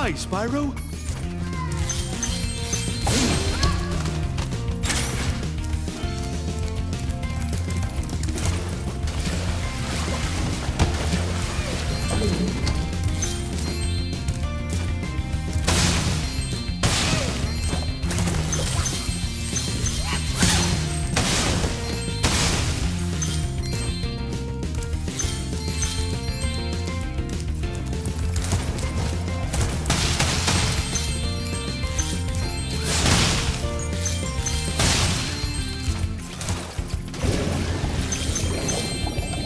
Hi, Spyro.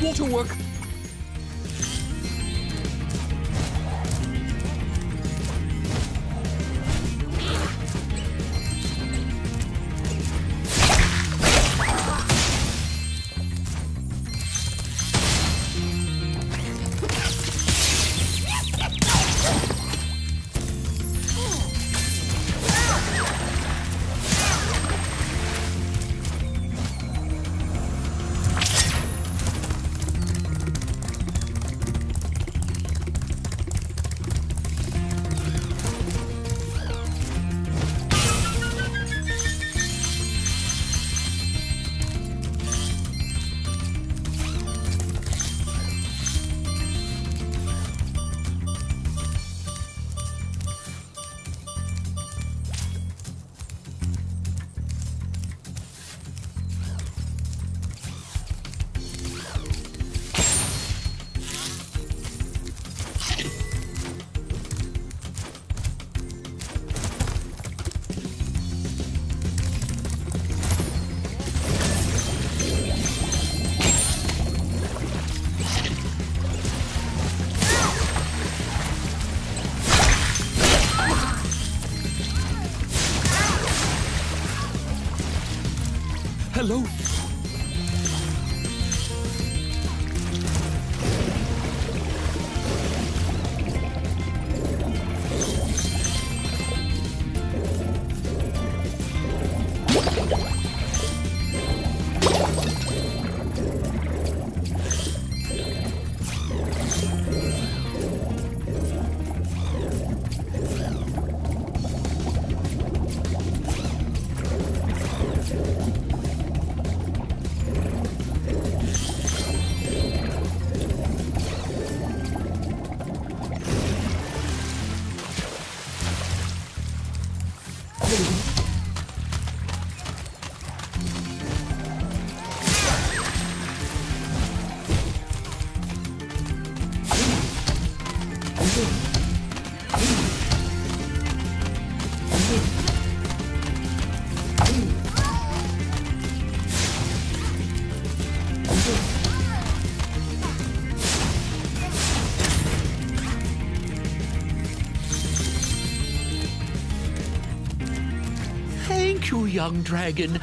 The waterwork. Hello. Thank you, young dragon.